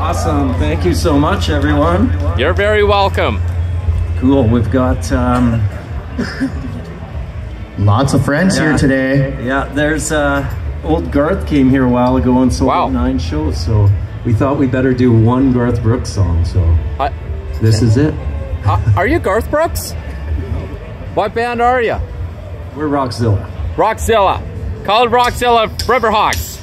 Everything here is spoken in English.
Awesome. Thank you so much, everyone. You're very welcome. Cool. We've got. Um... Lots of friends yeah. here today. Yeah, there's uh, old Garth came here a while ago and sold wow. nine shows, so we thought we better do one Garth Brooks song. So I, this is it. Uh, are you Garth Brooks? What band are you? We're Rockzilla. Rockzilla. Called Rockzilla Riverhawks.